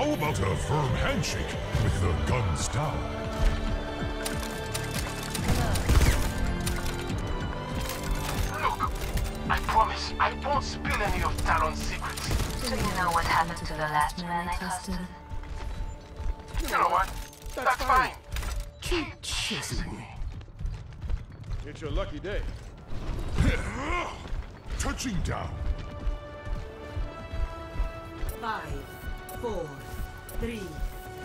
How about a firm handshake with the guns down? Look, I promise I won't spill any of Talon's secrets. Do you know what happened to the last man I trusted? You know what? That's fine. Keep chasing me. It's your lucky day. Touching down. Five, four, three,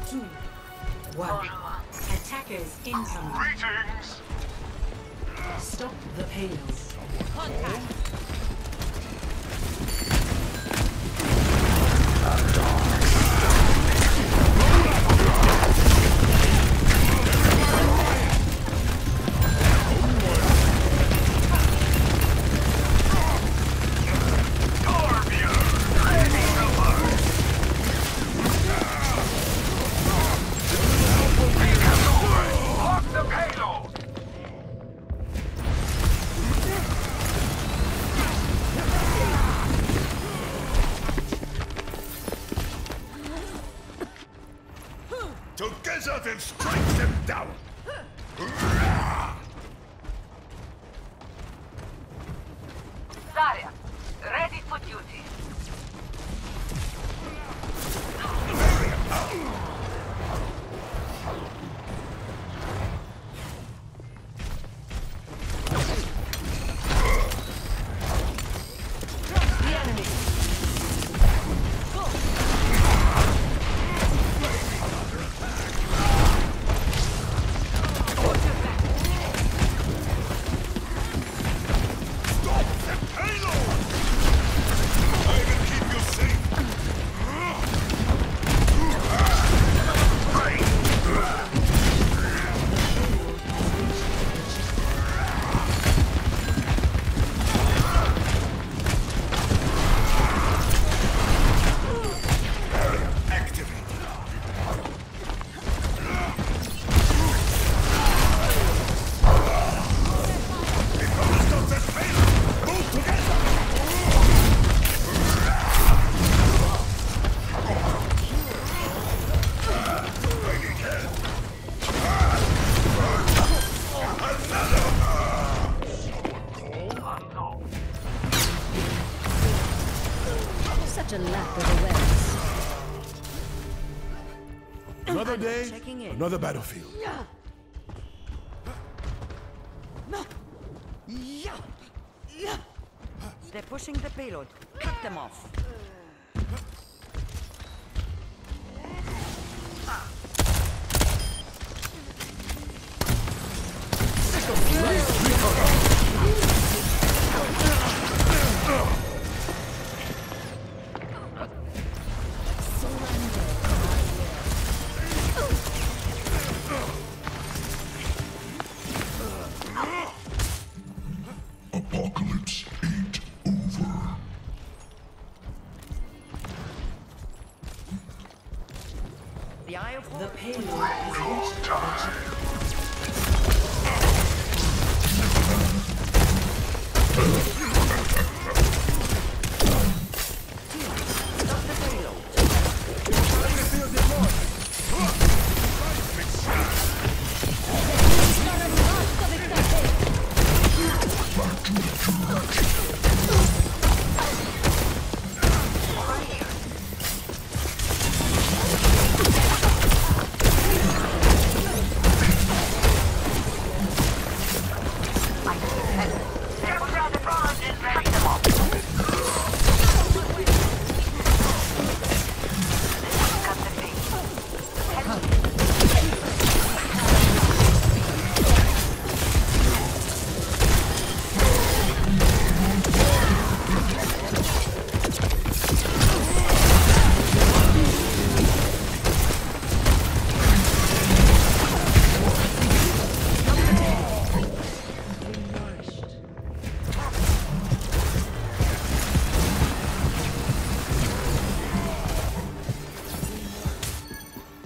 two, one. Attackers incoming. Greetings! Stop the payload. Lock Together then strike them down. A lack of awareness. Another day, another battlefield. They're pushing the payload. Cut them off. The Eye of The Horus. payload has reached the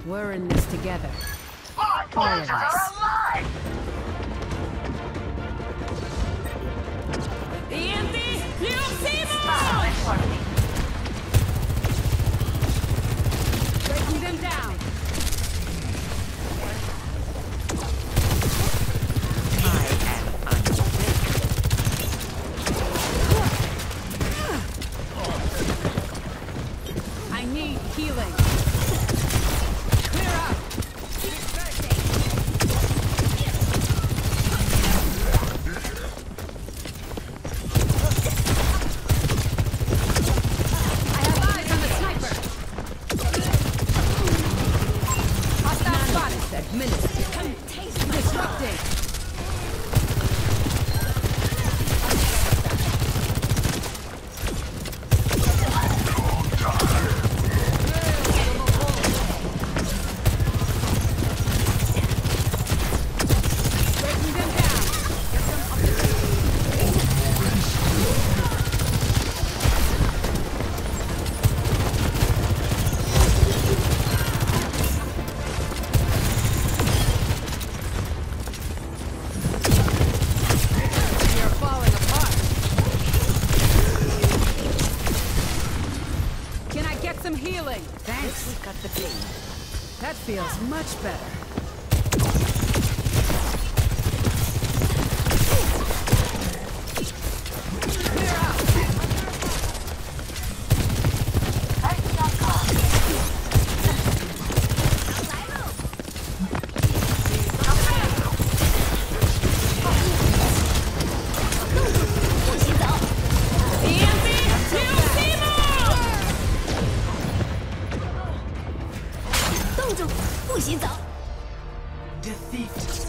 We're in this together. My boys are feels much better. Thief.